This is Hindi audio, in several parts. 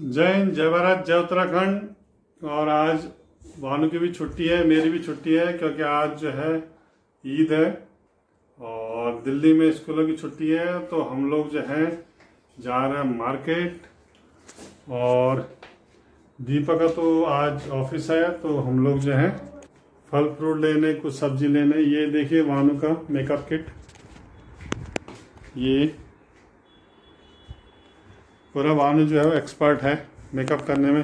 जय हिंद, जय भारत, जय उत्तराखंड। और आज भानु की भी छुट्टी है, मेरी भी छुट्टी है, क्योंकि आज जो है ईद है। और दिल्ली में स्कूलों की छुट्टी है तो हम लोग जो है, जा रहे हैं मार्केट। और दीपक का तो आज ऑफ़िस है तो हम लोग जो है, फल फ्रूट लेने, कुछ सब्ज़ी लेने। ये देखिए भानु का मेकअप किट। ये पूरा भानु जो है वो एक्सपर्ट है मेकअप करने में।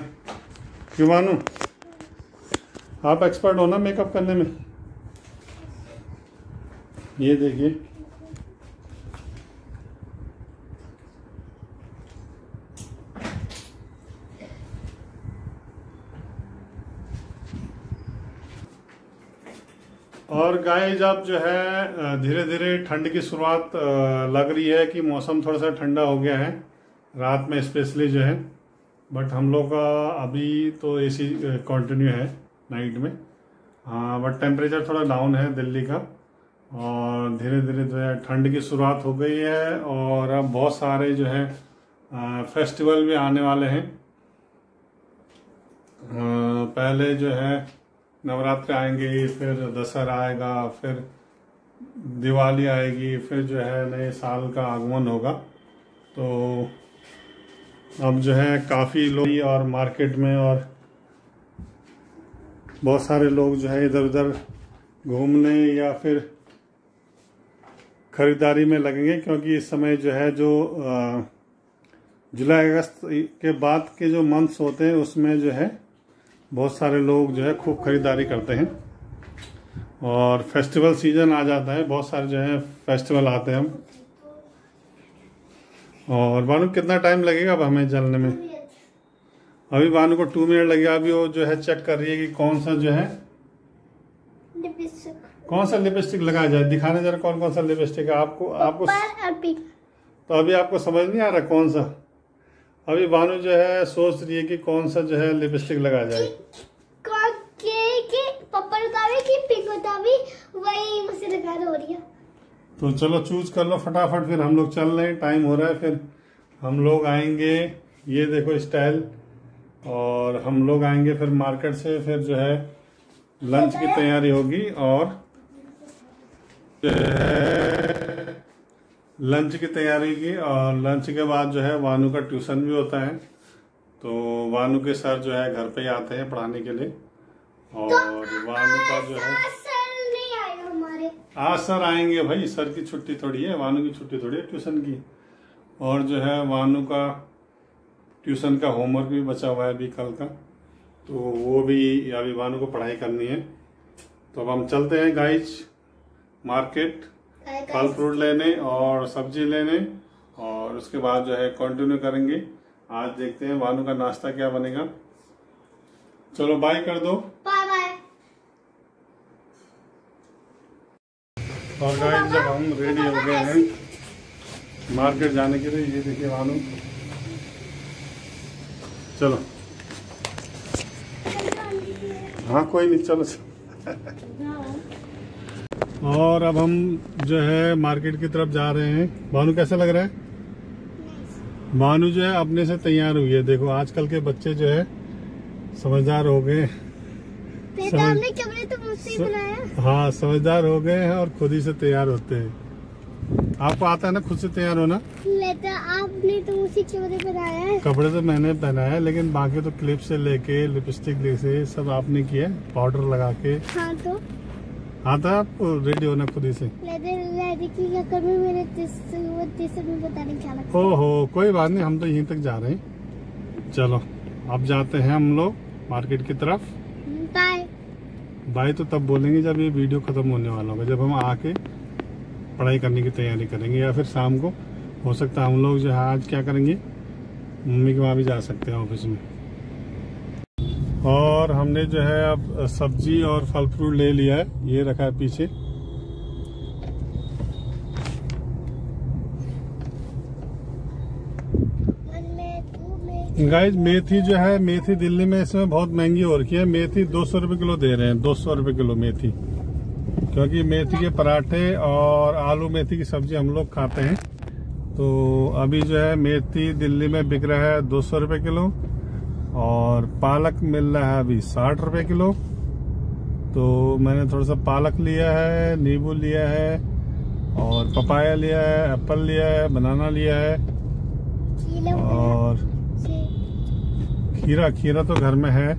क्यों भानु आप एक्सपर्ट हो ना मेकअप करने में? ये देखिए। और गाइस अब जो है धीरे धीरे ठंड की शुरुआत लग रही है कि मौसम थोड़ा सा ठंडा हो गया है। रात में स्पेशली जो है, बट हम लोग का अभी तो एसी कंटिन्यू है नाइट में। हाँ बट टेम्परेचर थोड़ा डाउन है दिल्ली का, और धीरे धीरे जो है ठंड की शुरुआत हो गई है, और अब बहुत सारे जो है फेस्टिवल भी आने वाले हैं। पहले जो है नवरात्र आएँगे, फिर दशहरा आएगा, फिर दिवाली आएगी, फिर जो है नए साल का आगमन होगा। तो अब जो है काफ़ी लोग और मार्केट में और बहुत सारे लोग जो है इधर उधर घूमने या फिर खरीदारी में लगेंगे, क्योंकि इस समय जो है जो जुलाई अगस्त के बाद के जो मंथ्स होते हैं, उसमें जो है बहुत सारे लोग जो है खूब खरीदारी करते हैं। और फेस्टिवल सीज़न आ जाता है, बहुत सारे जो है फेस्टिवल आते हैं। और बानू कितना टाइम लगेगा अब हमें जलने में? अभी बानू को टू मिनट लगेगा। अभी वो जो है चेक कर रही है कि कौन सा जो है कौन सा लिपस्टिक लगाया जाए। दिखाने जरा कौन कौन सा लिपस्टिक है। आपको आपको तो अभी आपको समझ नहीं आ रहा कौन सा। अभी बानू जो है सोच रही है कि कौन सा जो है लिपस्टिक लगाया जाए। वही मुझसे लगा रही है। तो चलो चूज़ कर लो फटाफट फिर हम लोग चल रहे हैं टाइम हो रहा है फिर हम लोग आएँगे ये देखो स्टाइल और हम लोग आएँगे फिर मार्केट से फिर जो है लंच की तैयारी होगी और लंच की तैयारी की और लंच के बाद जो है वानू का ट्यूशन भी होता है। तो वानू के सर जो है घर पे ही आते हैं पढ़ाने के लिए और वानू का जो है आज सर आएँगे भाई सर की छुट्टी थोड़ी है वानू की छुट्टी थोड़ी है ट्यूशन की। और जो है वानू का ट्यूशन का होमवर्क भी बचा हुआ है अभी कल का। तो वो भी अभी वानू को पढ़ाई करनी है। तो अब हम चलते हैं गाइज़ मार्केट फल फ्रूट लेने और सब्ज़ी लेने। और उसके बाद जो है कंटिन्यू करेंगे। आज देखते हैं वानू का नाश्ता क्या बनेगा। चलो बाय कर दो बाय बाय और गाइस जब हम रेडी हो गए हैं मार्केट जाने के लिए। ये देखिए वानू चलो। हाँ कोई नहीं, चलो और अब हम जो है मार्केट की तरफ़ जा रहे हैं। भानु, कैसा लग रहा है? भानु जो है अपने से तैयार हुई है। देखो, आजकल के बच्चे जो है समझदार हो गए समझ... तो हाँ समझदार हो गए हैं और खुद ही से तैयार होते हैं। आपको आता है ना खुद से तैयार होना? तो आपने तो उसी कपड़े पहनाया है। कपड़े तो मैंने पहनाया है लेकिन बाकी तो क्लिप से लेके लिपस्टिक ले से सब आपने किया पाउडर लगा के। हाँ तो? आता है आपको रेडी होना खुद ही से? ओहो कोई बात नहीं हम तो यहीं तक जा रहे हैं। चलो अब जाते हैं हम लोग मार्केट की तरफ़। बाय। बाय तो तब बोलेंगे जब ये वीडियो खत्म होने वाला होगा, जब हम आके पढ़ाई करने की तैयारी करेंगे या फिर शाम को। हो सकता है हम लोग जो है आज क्या करेंगे? मम्मी के वहाँ भी जा सकते हैं ऑफ़िस में। और हमने जो है अब सब्ज़ी और फल फ्रूट ले लिया है, ये रखा है पीछे। गाइज़ मेथी जो है मेथी दिल्ली में इसमें बहुत महँगी हो रखी है। मेथी दो सौ रुपये किलो दे रहे हैं दो सौ रुपये किलो मेथी। क्योंकि मेथी के पराठे और आलू मेथी की सब्ज़ी हम लोग खाते हैं। तो अभी जो है मेथी दिल्ली में बिक रहा है दो सौ रुपये किलो और पालक मिल रहा है अभी साठ रुपये किलो। तो मैंने थोड़ा सा पालक लिया है नींबू लिया है और पपाया लिया है एप्पल लिया है बनाना लिया है। और खीरा खीरा तो घर में है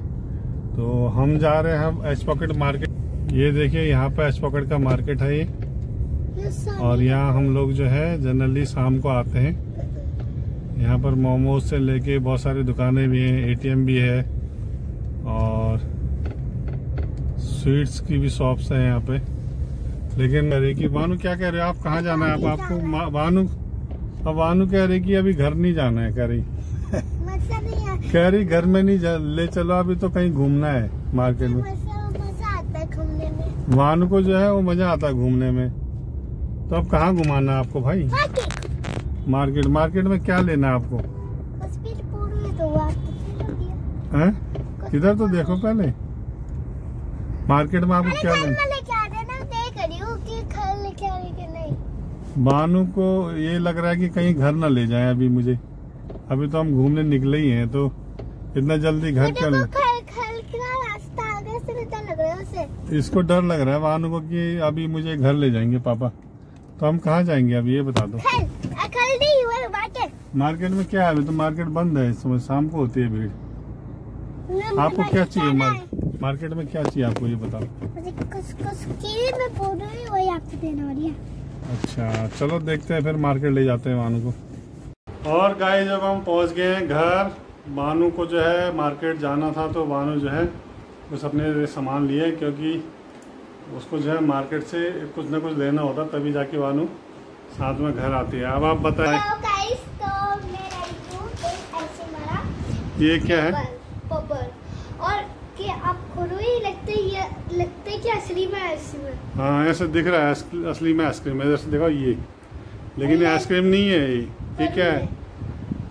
तो हम जा रहे हैं एच पॉकेट मार्केट ये देखिए, यहाँ पे एच पॉकेट का मार्केट है ये। और यहाँ हम लोग जो है जनरली शाम को आते हैं। यहाँ पर मोमोज से लेके बहुत सारी दुकानें भी हैं एटीएम भी है, और स्वीट्स की भी शॉप्स हैं यहाँ पे। लेकिन अरे कि, भानु क्या कह रहे हो? आप कहाँ जाना है? आप आपको भानु, अब भानु कह रही कि अभी घर नहीं जाना है, कह रही। कह रही घर में नहीं ले चलो अभी तो कहीं घूमना है मार्केट में. भानु को जो है वो मज़ा आता है घूमने में। तो अब कहाँ घुमाना है आपको भाई? मार्केट मार्केट में क्या लेना है आपको? तो चलो इधर तो देखो पहले। मार्केट में आपको क्या लेना? हूँ भानु को ये लग रहा है कि कहीं घर ना ले जाए अभी मुझे। अभी तो हम घूमने निकले ही हैं तो इतना जल्दी घर क्या है इसको डर लग रहा है भानु को कि अभी मुझे घर ले जाएँगे पापा। तो हम कहाँ जाएँगे अभी ये बता दो। मार्केट मार्केट में क्या है? अभी तो मार्केट बंद है इस समय शाम को होती है भीड़। आपको क्या चाहिए मार्केट मार्केट में क्या चाहिए आपको ये बताओ। कुछ कुछ में बोल रही वही आपको देने वाली है। अच्छा चलो देखते हैं फिर मार्केट ले जाते हैं भानु को। और गाय जब हम पहुँच गए हैं घर भानु को जो है मार्केट जाना था तो भानु जो है कुछ अपने सामान लिए क्योंकि उसको जो है मार्केट से कुछ ना कुछ लेना होता तभी जाके भानु साथ में घर आती है। अब आप बताएँ। तो तो हूँ ये क्या है? पबल और कि आप ही लगते ये लगते कि असली में ऐसे में हाँ। ऐसे दिख रहा है असली- में आइसक्रीम है। जैसे देखो ये लेकिन ये आइसक्रीम नहीं है ये। ये क्या है।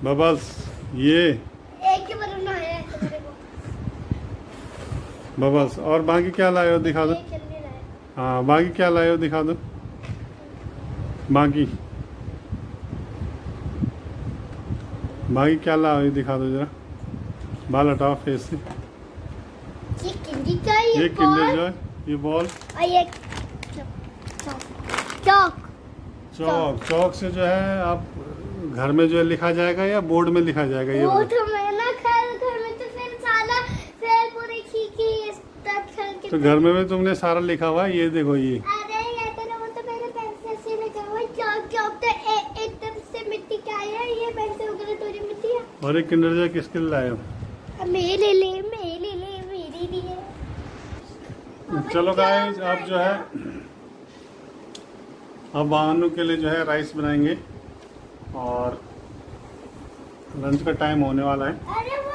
बबल्स ये। एक ही है मेरे को। बबल्स और बाकी क्या लाए हो दिखा दो। हाँ। बाकी क्या लाए हो दिखा दो। बाकी। बाकी क्या लाए हो ये दिखा दो जरा। बाल हटाओ फेस से। ये किंडर जॉय ये बॉल। और ये चौक। चौक। चौक चौक से जो है आप घर में जो है लिखा जाएगा या बोर्ड में लिखा जाएगा ये तो घर घर में तो फिर साला फिर पूरी खींची इस तक खेल के तो घर में भी तुमने सारा लिखा हुआ है? ये देखो ये। और एक किंडर जॉय किसके लिए लाए हो? मेरे लिए मेरे लिए मेरे लिए। चलो गाइस अब जो है अब भानु के लिए जो है राइस बनाएँगे। और लंच का टाइम होने वाला है। अरे वो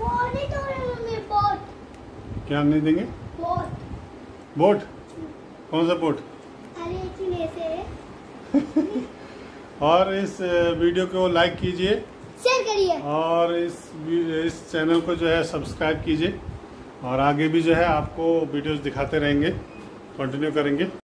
वो नहीं तो मम्मी बोट क्या नहीं देंगे? बोट बोट कौन सा बोट अरे और इस वीडियो को लाइक कीजिए। शेयर करिए। और इस इस चैनल को जो है सब्सक्राइब कीजिए। और आगे भी जो है आपको वीडियोस दिखाते रहेंगे। कंटिन्यू करेंगे।